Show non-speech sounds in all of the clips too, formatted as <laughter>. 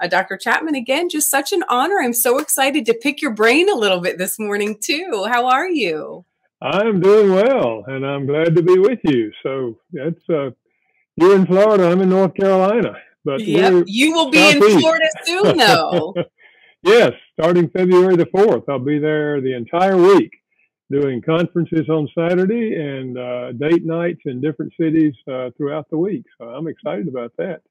Uh, Dr. Chapman, again, just such an honor. I'm so excited to pick your brain a little bit this morning, too. How are you? I'm doing well, and I'm glad to be with you. So that's uh, you're in Florida. I'm in North Carolina, but yep. you will be southeast. in Florida soon, though. <laughs> yes, starting February the fourth, I'll be there the entire week, doing conferences on Saturday and uh, date nights in different cities uh, throughout the week. So I'm excited about that.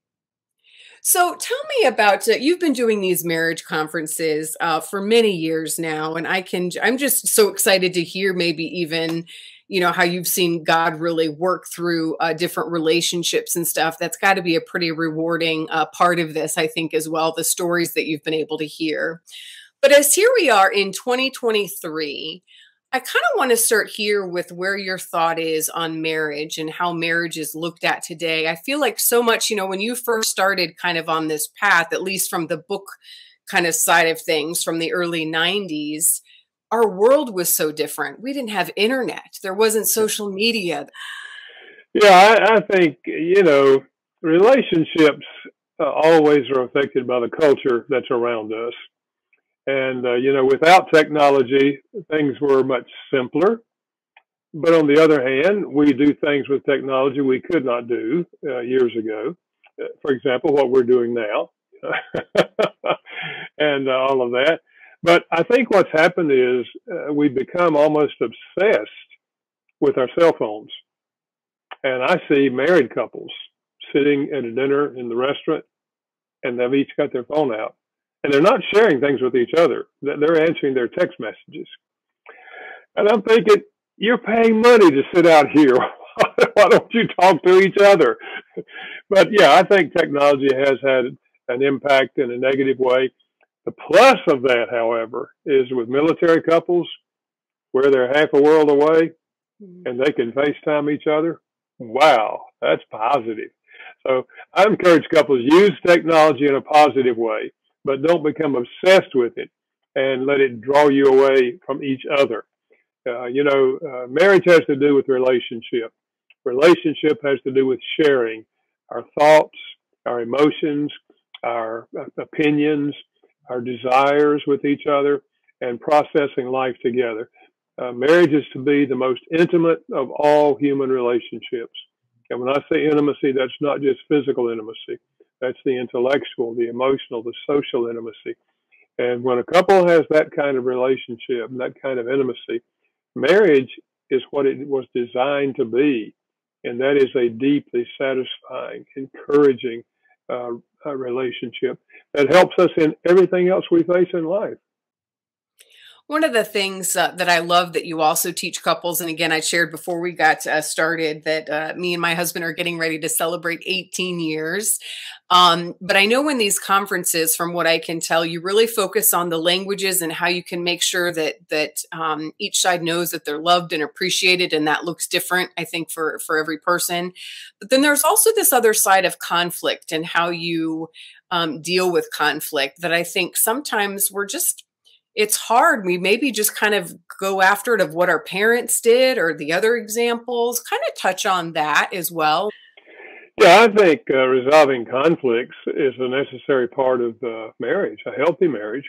So tell me about uh, you've been doing these marriage conferences uh, for many years now, and I can I'm just so excited to hear maybe even you know how you've seen God really work through uh, different relationships and stuff. That's got to be a pretty rewarding uh, part of this, I think, as well. The stories that you've been able to hear. But as here we are in 2023, I kind of want to start here with where your thought is on marriage and how marriage is looked at today. I feel like so much, you know, when you first started kind of on this path, at least from the book kind of side of things from the early 90s, our world was so different. We didn't have internet, there wasn't social media. Yeah, I, I think, you know, relationships uh, always are affected by the culture that's around us. And, uh, you know, without technology, things were much simpler. But on the other hand, we do things with technology we could not do uh, years ago. Uh, for example, what we're doing now <laughs> and uh, all of that. But I think what's happened is uh, we've become almost obsessed with our cell phones. And I see married couples sitting at a dinner in the restaurant and they've each got their phone out and they're not sharing things with each other. They're answering their text messages. And I'm thinking, you're paying money to sit out here. <laughs> Why don't you talk to each other? But yeah, I think technology has had an impact in a negative way. The plus of that, however, is with military couples where they're half a world away mm-hmm. and they can FaceTime each other. Wow, that's positive. So I encourage couples use technology in a positive way but don't become obsessed with it and let it draw you away from each other. Uh, you know, uh, marriage has to do with relationship. Relationship has to do with sharing our thoughts, our emotions, our opinions, our desires with each other, and processing life together. Uh, marriage is to be the most intimate of all human relationships. And when I say intimacy, that's not just physical intimacy. That's the intellectual, the emotional, the social intimacy. And when a couple has that kind of relationship and that kind of intimacy, marriage is what it was designed to be. And that is a deeply satisfying, encouraging uh, relationship that helps us in everything else we face in life. One of the things uh, that I love that you also teach couples, and again, I shared before we got uh, started that uh, me and my husband are getting ready to celebrate 18 years. Um, but I know in these conferences, from what I can tell, you really focus on the languages and how you can make sure that that um, each side knows that they're loved and appreciated, and that looks different, I think, for for every person. But then there's also this other side of conflict and how you um, deal with conflict that I think sometimes we're just it's hard. We maybe just kind of go after it of what our parents did or the other examples, kind of touch on that as well. Yeah, I think uh, resolving conflicts is a necessary part of uh, marriage, a healthy marriage.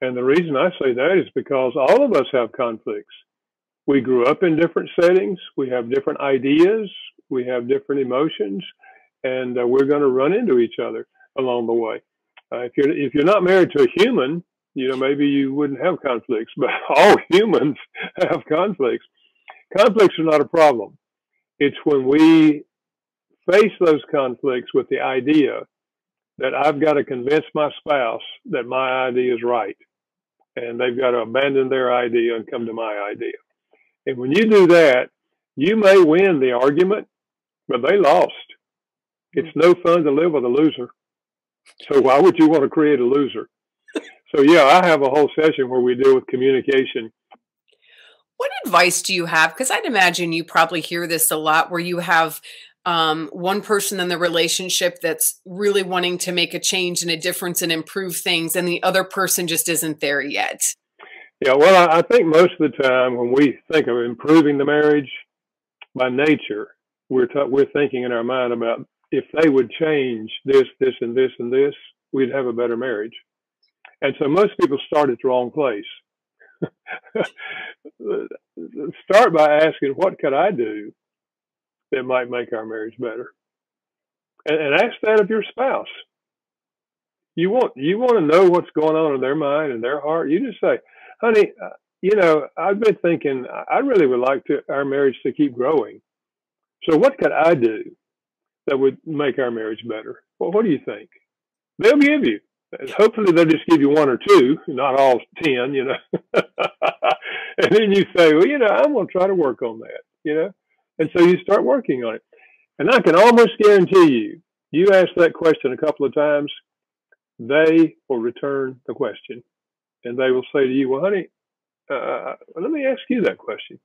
And the reason I say that is because all of us have conflicts. We grew up in different settings, we have different ideas, we have different emotions, and uh, we're going to run into each other along the way. Uh, if you're if you're not married to a human, you know, maybe you wouldn't have conflicts, but <laughs> all humans have conflicts. Conflicts are not a problem. It's when we face those conflicts with the idea that I've got to convince my spouse that my idea is right. And they've got to abandon their idea and come to my idea. And when you do that, you may win the argument, but they lost. It's no fun to live with a loser. So why would you want to create a loser? So yeah, I have a whole session where we deal with communication. What advice do you have? Because I'd imagine you probably hear this a lot where you have um, one person in the relationship that's really wanting to make a change and a difference and improve things, and the other person just isn't there yet. Yeah, well, I think most of the time when we think of improving the marriage, by nature, we're t- we're thinking in our mind about if they would change this, this, and this, and this, we'd have a better marriage. And so most people start at the wrong place. <laughs> start by asking, what could I do that might make our marriage better? And, and ask that of your spouse. You want you want to know what's going on in their mind and their heart. You just say, "Honey, uh, you know, I've been thinking I really would like to our marriage to keep growing. So what could I do that would make our marriage better? Well, what do you think? They'll give you. Hopefully, they'll just give you one or two, not all ten. You know, <laughs> and then you say, "Well, you know, I'm going to try to work on that." You know, and so you start working on it. And I can almost guarantee you, you ask that question a couple of times, they will return the question, and they will say to you, "Well, honey, uh, let me ask you that question.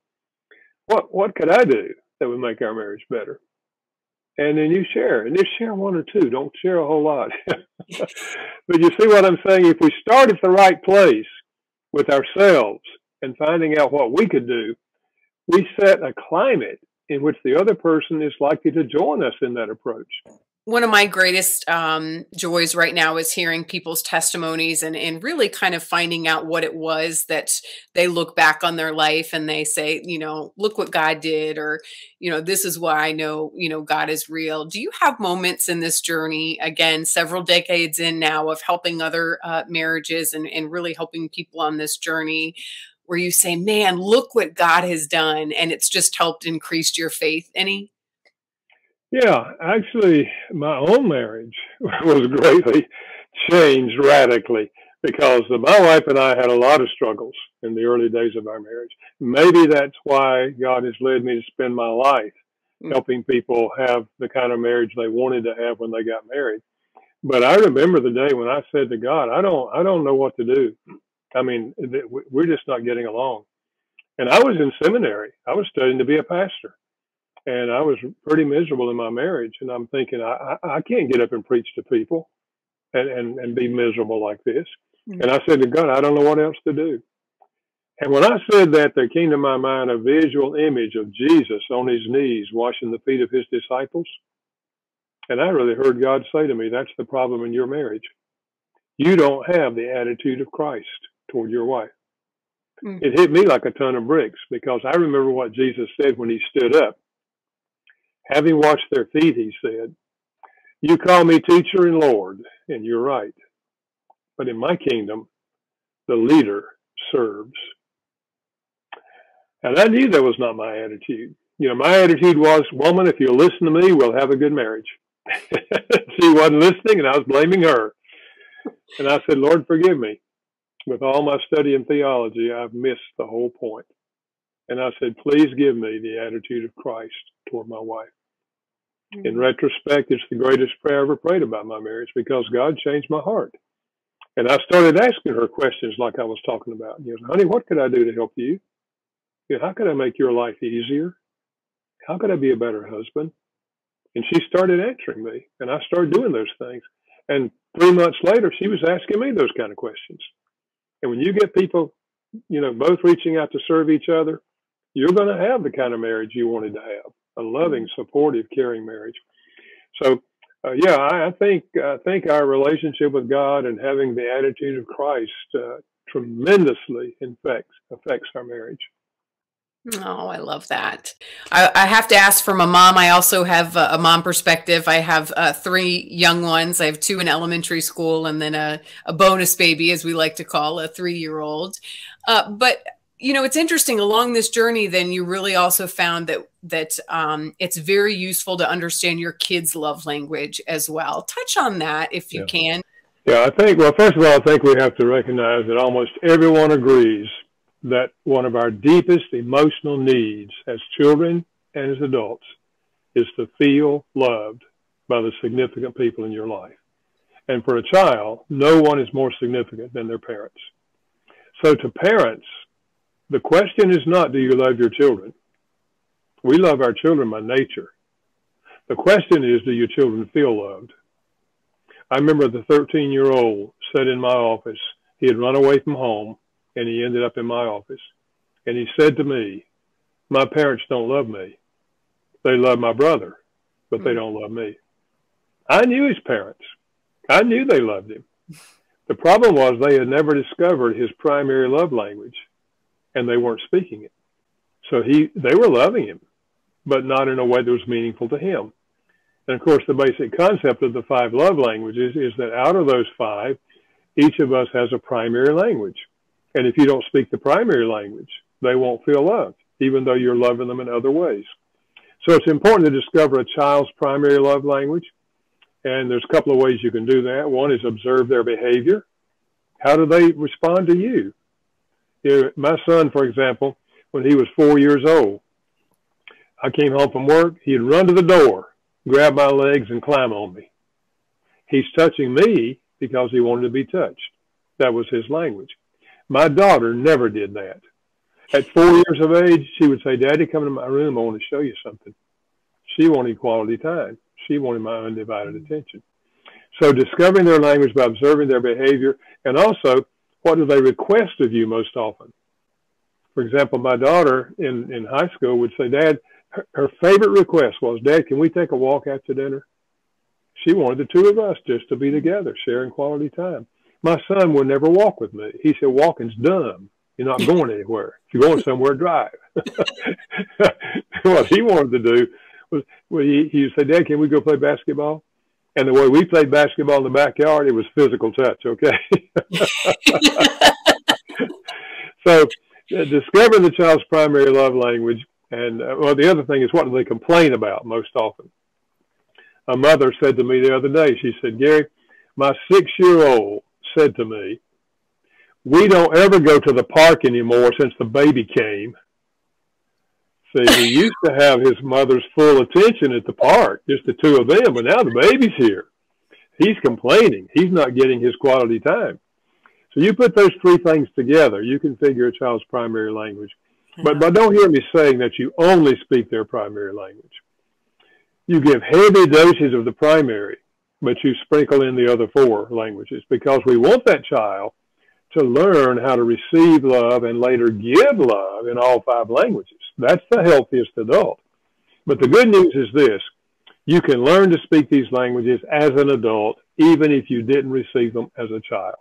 What what could I do that would make our marriage better?" And then you share, and just share one or two. Don't share a whole lot. <laughs> but you see what I'm saying? If we start at the right place with ourselves and finding out what we could do, we set a climate in which the other person is likely to join us in that approach one of my greatest um, joys right now is hearing people's testimonies and, and really kind of finding out what it was that they look back on their life and they say, you know, look what God did, or, you know, this is why I know, you know, God is real. Do you have moments in this journey, again, several decades in now, of helping other uh, marriages and, and really helping people on this journey? Where you say, man, look what God has done, and it's just helped increase your faith. Any? Yeah, actually, my own marriage <laughs> was greatly changed radically because my wife and I had a lot of struggles in the early days of our marriage. Maybe that's why God has led me to spend my life mm. helping people have the kind of marriage they wanted to have when they got married. But I remember the day when I said to God, I don't, I don't know what to do. I mean, we're just not getting along. And I was in seminary. I was studying to be a pastor and I was pretty miserable in my marriage. And I'm thinking, I, I, can't get up and preach to people and, and, and be miserable like this. Mm-hmm. And I said to God, I don't know what else to do. And when I said that, there came to my mind a visual image of Jesus on his knees washing the feet of his disciples. And I really heard God say to me, that's the problem in your marriage. You don't have the attitude of Christ toward your wife. Mm-hmm. It hit me like a ton of bricks because I remember what Jesus said when he stood up. Having washed their feet, he said, You call me teacher and Lord, and you're right. But in my kingdom, the leader serves. And I knew that was not my attitude. You know, my attitude was, woman, if you'll listen to me, we'll have a good marriage. <laughs> she wasn't listening, and I was blaming her. And I said, Lord, forgive me. With all my study in theology, I've missed the whole point. And I said, please give me the attitude of Christ toward my wife. Mm-hmm. In retrospect, it's the greatest prayer I ever prayed about my marriage because God changed my heart. And I started asking her questions like I was talking about. You know, honey, what could I do to help you? you know, how could I make your life easier? How could I be a better husband? And she started answering me, and I started doing those things. And three months later, she was asking me those kind of questions. And when you get people, you know, both reaching out to serve each other, you're going to have the kind of marriage you wanted to have a loving, supportive, caring marriage. So, uh, yeah, I, I, think I think our relationship with God and having the attitude of Christ uh, tremendously affects affects our marriage. Oh, I love that. I, I, have to ask from a mom. I also have a, a mom perspective. I have uh, three young ones. I have two in elementary school and then a, a bonus baby, as we like to call a three year old. Uh, but you know it's interesting along this journey then you really also found that that um, it's very useful to understand your kids love language as well touch on that if you yeah. can yeah i think well first of all i think we have to recognize that almost everyone agrees that one of our deepest emotional needs as children and as adults is to feel loved by the significant people in your life and for a child no one is more significant than their parents so to parents the question is not, do you love your children? We love our children by nature. The question is, do your children feel loved? I remember the 13 year old said in my office, he had run away from home and he ended up in my office. And he said to me, my parents don't love me. They love my brother, but they hmm. don't love me. I knew his parents. I knew they loved him. The problem was they had never discovered his primary love language and they weren't speaking it. So he, they were loving him, but not in a way that was meaningful to him. And of course, the basic concept of the five love languages is that out of those five, each of us has a primary language. And if you don't speak the primary language, they won't feel loved, even though you're loving them in other ways. So it's important to discover a child's primary love language. And there's a couple of ways you can do that. One is observe their behavior. How do they respond to you? my son, for example, when he was four years old, I came home from work. He'd run to the door, grab my legs, and climb on me. He's touching me because he wanted to be touched. That was his language. My daughter never did that. At four years of age, she would say, Daddy, come to my room. I want to show you something. She wanted quality time. She wanted my undivided attention. So discovering their language by observing their behavior and also what do they request of you most often? For example, my daughter in, in high school would say, Dad, her, her favorite request was, Dad, can we take a walk after dinner? She wanted the two of us just to be together, sharing quality time. My son would never walk with me. He said, walking's dumb. You're not going anywhere. If you're going somewhere, drive. <laughs> what he wanted to do was, well, he, he would say, Dad, can we go play basketball? And the way we played basketball in the backyard, it was physical touch, okay? <laughs> so uh, discover the child's primary love language. And uh, well, the other thing is what do they complain about most often? A mother said to me the other day, she said, Gary, my six year old said to me, we don't ever go to the park anymore since the baby came. See, he <laughs> used to have his mother's full attention at the park, just the two of them, but now the baby's here. He's complaining. He's not getting his quality time. So you put those three things together, you can figure a child's primary language. But, but don't hear me saying that you only speak their primary language. You give heavy doses of the primary, but you sprinkle in the other four languages because we want that child to learn how to receive love and later give love in all five languages. That's the healthiest adult. But the good news is this you can learn to speak these languages as an adult, even if you didn't receive them as a child.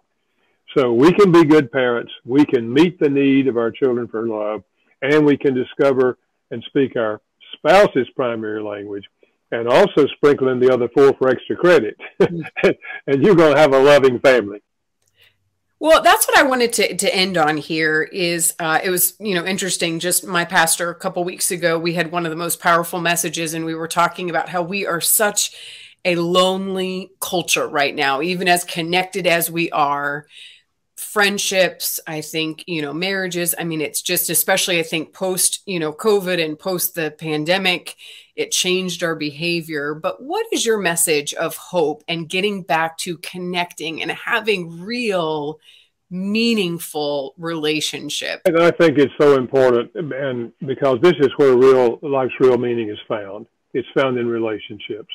So we can be good parents. We can meet the need of our children for love, and we can discover and speak our spouse's primary language and also sprinkle in the other four for extra credit. <laughs> and you're going to have a loving family. Well, that's what I wanted to, to end on here is uh, it was, you know, interesting. Just my pastor a couple weeks ago, we had one of the most powerful messages and we were talking about how we are such a lonely culture right now, even as connected as we are friendships i think you know marriages. I mean it's just especially i think post you know covid and post the pandemic it changed our behavior. But what is your message of hope and getting back to connecting and having real meaningful relationship? And i think it's so important and because this is where real life's real meaning is found. It's found in relationships.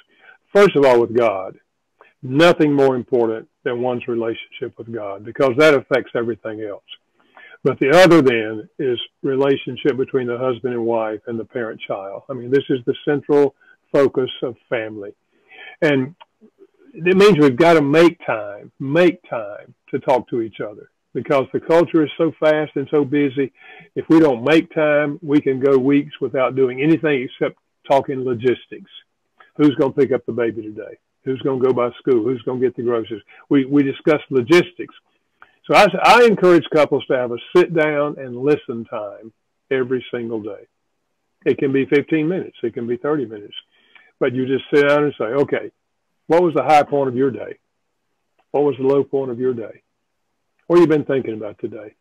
First of all with god nothing more important than one's relationship with God because that affects everything else. But the other then is relationship between the husband and wife and the parent child. I mean, this is the central focus of family. And it means we've got to make time, make time to talk to each other because the culture is so fast and so busy. If we don't make time, we can go weeks without doing anything except talking logistics. Who's going to pick up the baby today? Who's going to go by school, who's going to get the groceries. We, we discuss logistics. So I, I encourage couples to have a sit down and listen time every single day. It can be 15 minutes, it can be 30 minutes, but you just sit down and say, okay, what was the high point of your day? What was the low point of your day? What have you been thinking about today?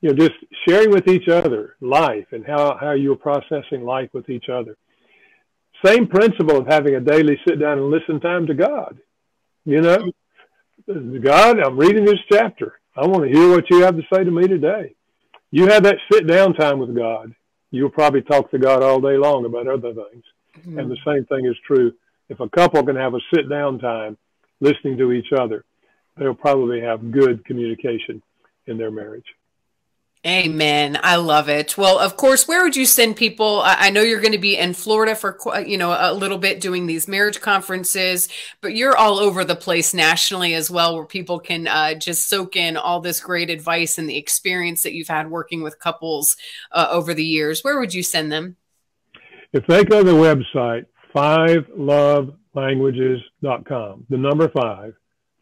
You know, just sharing with each other life and how, how you're processing life with each other. Same principle of having a daily sit down and listen time to God. You know, God, I'm reading this chapter. I want to hear what you have to say to me today. You have that sit down time with God. You'll probably talk to God all day long about other things. Mm-hmm. And the same thing is true. If a couple can have a sit down time listening to each other, they'll probably have good communication in their marriage. Amen. I love it. Well, of course, where would you send people? I know you're going to be in Florida for you know a little bit doing these marriage conferences, but you're all over the place nationally as well, where people can uh, just soak in all this great advice and the experience that you've had working with couples uh, over the years. Where would you send them? If they go to the website fivelovelanguages.com, the number five,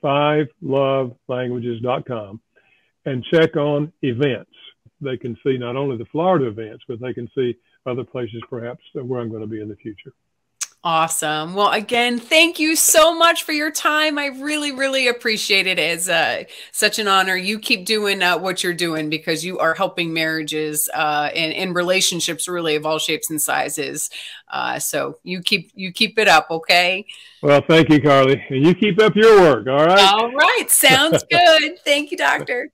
fivelovelanguages.com, and check on events they can see not only the Florida events, but they can see other places perhaps where I'm going to be in the future. Awesome. Well, again, thank you so much for your time. I really, really appreciate it. It's uh, such an honor. You keep doing uh, what you're doing because you are helping marriages uh, and, and relationships really of all shapes and sizes. Uh, so you keep you keep it up, okay? Well, thank you, Carley, and you keep up your work. All right. All right. Sounds <laughs> good. thank you, doctor.